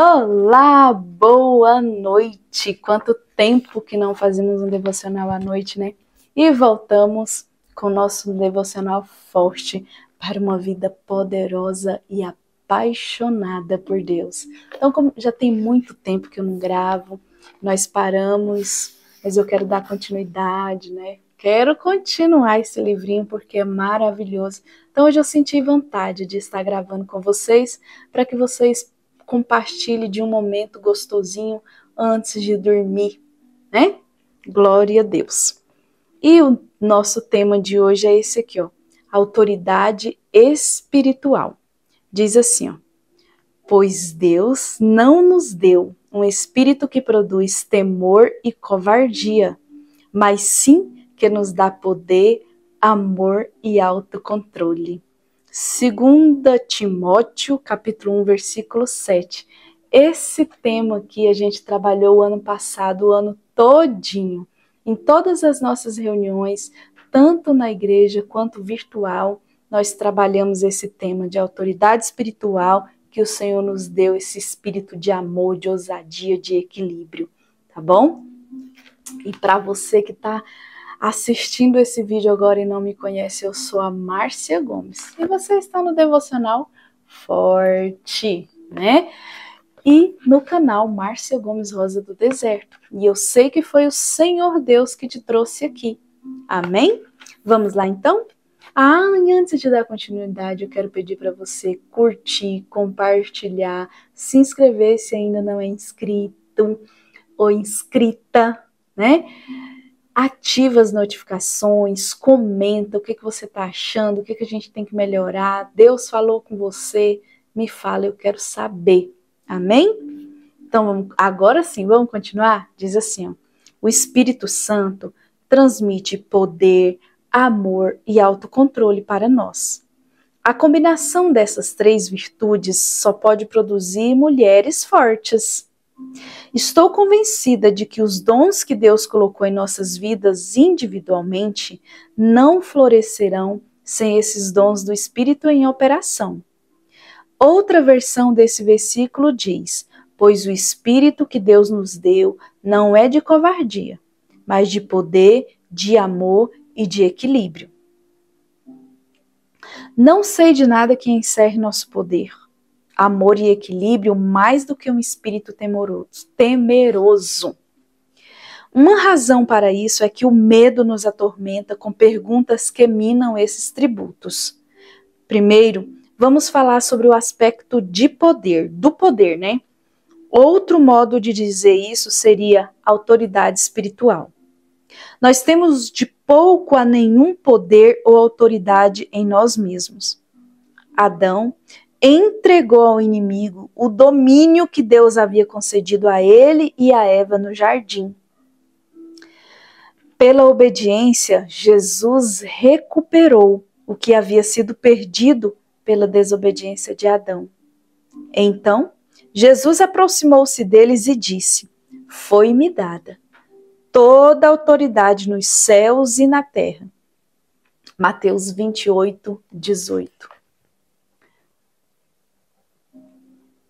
Olá, boa noite! Quanto tempo que não fazemos um devocional à noite, né? E voltamos com nosso devocional forte para uma vida poderosa e apaixonada por Deus. Então, como já tem muito tempo que eu não gravo, nós paramos, mas eu quero dar continuidade, né? Quero continuar esse livrinho porque é maravilhoso. Então, hoje eu senti vontade de estar gravando com vocês para que vocês compartilhem de um momento gostosinho antes de dormir, né? Glória a Deus. E o nosso tema de hoje é esse aqui, ó. Autoridade espiritual. Diz assim, ó. Pois Deus não nos deu um espírito que produz temor e covardia, mas sim que nos dá poder, amor e autocontrole. 2 Timóteo, capítulo 1, versículo 7. Esse tema aqui a gente trabalhou o ano passado, o ano todinho, em todas as nossas reuniões, tanto na igreja quanto virtual, nós trabalhamos esse tema de autoridade espiritual que o Senhor nos deu esse espírito de amor, de ousadia, de equilíbrio, tá bom? E para você que está assistindo esse vídeo agora e não me conhece, eu sou a Márcia Gomes. E você está no Devocional Forte, né? E no canal Márcia Gomes Rosa do Deserto. E eu sei que foi o Senhor Deus que te trouxe aqui. Amém? Vamos lá então? Ah, e antes de dar continuidade, eu quero pedir para você curtir, compartilhar, se inscrever se ainda não é inscrito ou inscrita, né? Ativa as notificações, comenta o que, que você está achando, o que, que a gente tem que melhorar. Deus falou com você, me fala, eu quero saber. Amém? Então, agora sim, vamos continuar? Diz assim: ó, o Espírito Santo transmite poder, amor e autocontrole para nós. A combinação dessas três virtudes só pode produzir mulheres fortes. Estou convencida de que os dons que Deus colocou em nossas vidas individualmente não florescerão sem esses dons do Espírito em operação. Outra versão desse versículo diz: Pois o Espírito que Deus nos deu não é de covardia, mas de poder, de amor e de equilíbrio. Não sei de nada que encerre nosso poder, amor e equilíbrio mais do que um espírito temoroso, temeroso. Uma razão para isso é que o medo nos atormenta com perguntas que minam esses tributos. Primeiro, vamos falar sobre o aspecto de poder, do poder, né? Outro modo de dizer isso seria autoridade espiritual. Nós temos de pouco a nenhum poder ou autoridade em nós mesmos. Adão entregou ao inimigo o domínio que Deus havia concedido a ele e a Eva no jardim. Pela obediência, Jesus recuperou o que havia sido perdido pela desobediência de Adão. Então, Jesus aproximou-se deles e disse: Foi-me dada toda a autoridade nos céus e na terra. Mateus 28, 18.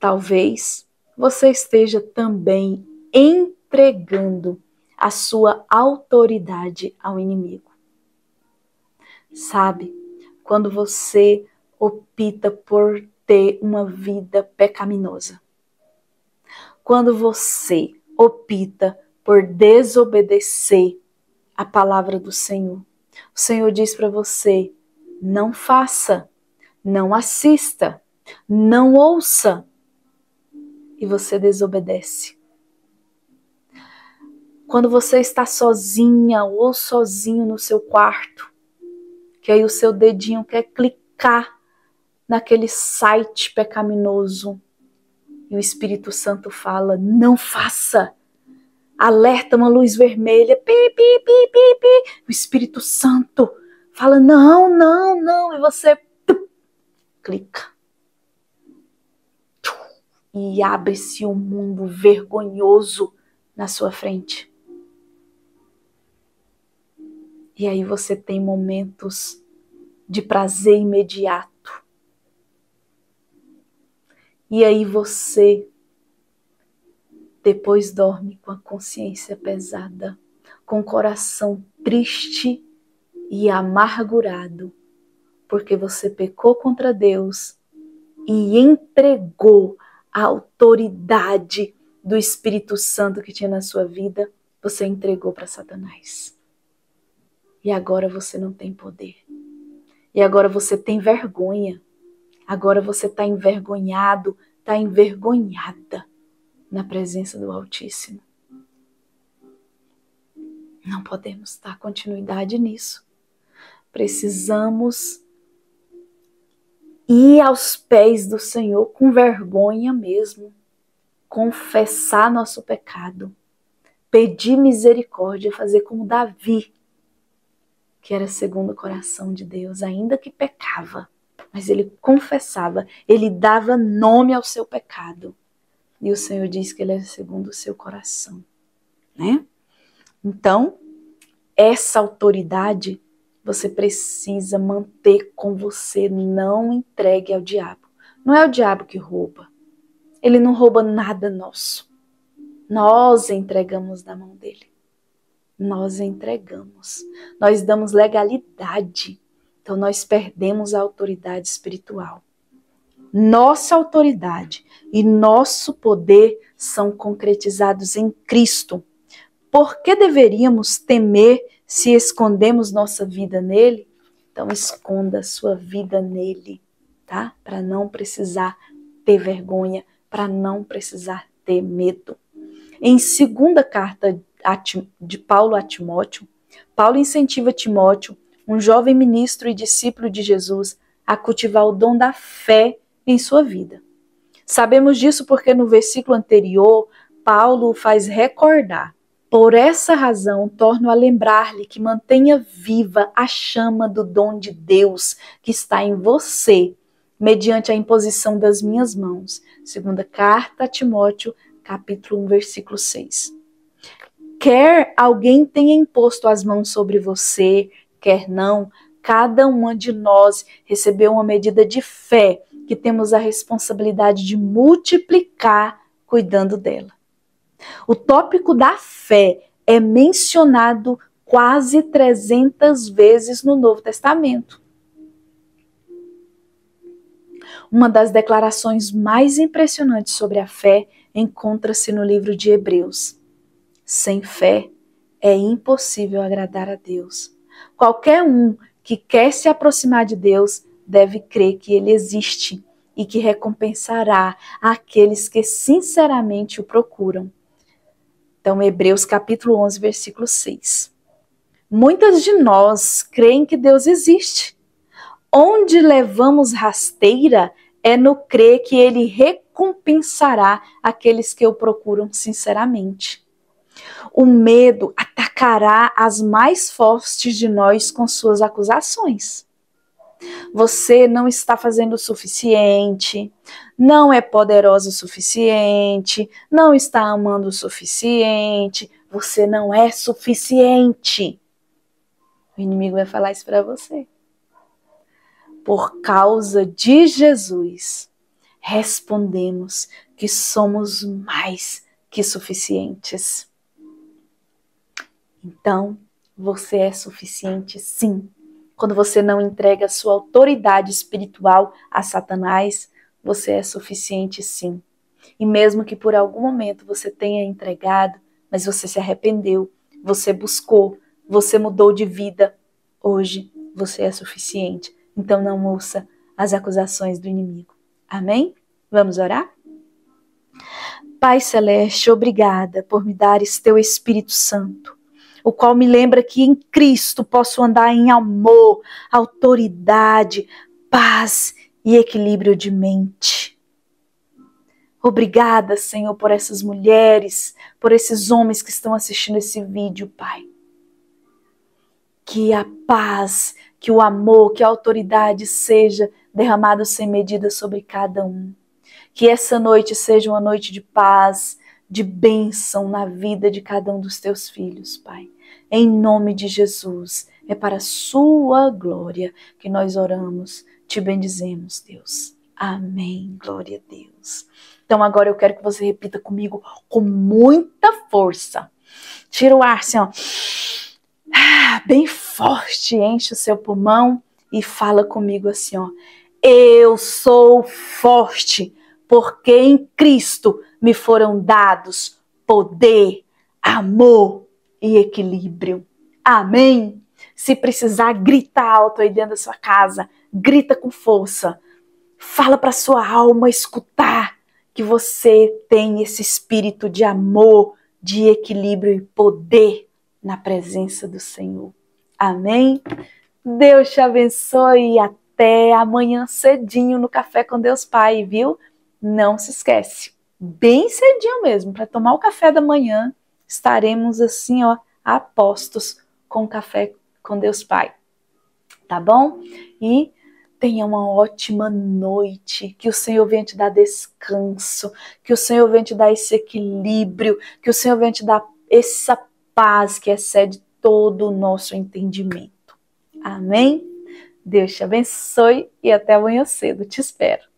Talvez você esteja também entregando a sua autoridade ao inimigo. Sabe, quando você opta por ter uma vida pecaminosa, quando você opta por desobedecer a palavra do Senhor. O Senhor diz para você: não faça, não assista, não ouça. E você desobedece. Quando você está sozinha ou sozinho no seu quarto, que aí o seu dedinho quer clicar naquele site pecaminoso e o Espírito Santo fala: não faça alerta uma luz vermelha, pi, pi, pi, pi, pi. O Espírito Santo fala: não, não, não, e você clica. E abre-se um mundo vergonhoso na sua frente. E aí você tem momentos de prazer imediato. E aí você depois dorme com a consciência pesada, com o coração triste e amargurado, porque você pecou contra Deus e entregou a autoridade do Espírito Santo que tinha na sua vida, você entregou para Satanás. E agora você não tem poder. E agora você tem vergonha. Agora você está envergonhado, está envergonhada na presença do Altíssimo. Não podemos dar continuidade nisso. Precisamos ir aos pés do Senhor com vergonha mesmo, confessar nosso pecado, pedir misericórdia, fazer como Davi, que era segundo o coração de Deus, ainda que pecava, mas ele confessava, ele dava nome ao seu pecado. E o Senhor diz que ele é segundo o seu coração, né? Então, essa autoridade você precisa manter com você, não entregue ao diabo. Não é o diabo que rouba. Ele não rouba nada nosso. Nós entregamos na mão dele. Nós entregamos. Nós damos legalidade. Então nós perdemos a autoridade espiritual. Nossa autoridade e nosso poder são concretizados em Cristo. Por que deveríamos temer se escondemos nossa vida nele? Então esconda sua vida nele, tá? Para não precisar ter vergonha, para não precisar ter medo. Em segunda carta de Paulo a Timóteo, Paulo incentiva Timóteo, um jovem ministro e discípulo de Jesus, a cultivar o dom da fé em sua vida. Sabemos disso porque no versículo anterior, Paulo faz recordar. Por essa razão, torno a lembrar-lhe que mantenha viva a chama do dom de Deus que está em você, mediante a imposição das minhas mãos. Segunda carta a Timóteo, capítulo 1, versículo 6. Quer alguém tenha imposto as mãos sobre você, quer não, cada uma de nós recebeu uma medida de fé que temos a responsabilidade de multiplicar cuidando dela. O tópico da fé é mencionado quase 300 vezes no Novo Testamento. Uma das declarações mais impressionantes sobre a fé encontra-se no livro de Hebreus. Sem fé é impossível agradar a Deus. Qualquer um que quer se aproximar de Deus deve crer que ele existe e que recompensará aqueles que sinceramente o procuram. Então, Hebreus capítulo 11, versículo 6. Muitas de nós creem que Deus existe. Onde levamos rasteira é no crer que ele recompensará aqueles que o procuram sinceramente. O medo atacará as mais fortes de nós com suas acusações. Você não está fazendo o suficiente, não é poderoso o suficiente, não está amando o suficiente, você não é suficiente. O inimigo vai falar isso para você. Por causa de Jesus, respondemos que somos mais que suficientes. Então, você é suficiente sim quando você não entrega sua autoridade espiritual a Satanás, você é suficiente sim. E mesmo que por algum momento você tenha entregado, mas você se arrependeu, você buscou, você mudou de vida, hoje você é suficiente. Então não ouça as acusações do inimigo. Amém? Vamos orar? Pai Celeste, obrigada por me dar esse teu Espírito Santo o qual me lembra que em Cristo posso andar em amor, autoridade, paz e equilíbrio de mente. Obrigada, Senhor, por essas mulheres, por esses homens que estão assistindo esse vídeo, Pai. Que a paz, que o amor, que a autoridade seja derramado sem medida sobre cada um. Que essa noite seja uma noite de paz, de bênção na vida de cada um dos teus filhos, Pai. Em nome de Jesus, é para a sua glória que nós oramos, te bendizemos, Deus. Amém. Glória a Deus. Então agora eu quero que você repita comigo com muita força. Tira o ar assim, ó. Ah, bem forte, enche o seu pulmão e fala comigo assim, ó. Eu sou forte, porque em Cristo me foram dados poder, amor e equilíbrio. Amém. Se precisar, grita alto aí dentro da sua casa, grita com força. Fala para sua alma escutar que você tem esse espírito de amor, de equilíbrio e poder na presença do Senhor. Amém? Deus te abençoe e até amanhã cedinho no Café com Deus Pai, viu? Não se esquece, bem cedinho mesmo, para tomar o café da manhã, estaremos assim, ó, apostos com café com Deus Pai. Tá bom? E tenha uma ótima noite, que o Senhor venha te dar descanso, que o Senhor venha te dar esse equilíbrio, que o Senhor venha te dar essa paz que excede todo o nosso entendimento. Amém? Deus te abençoe e até amanhã cedo. Te espero.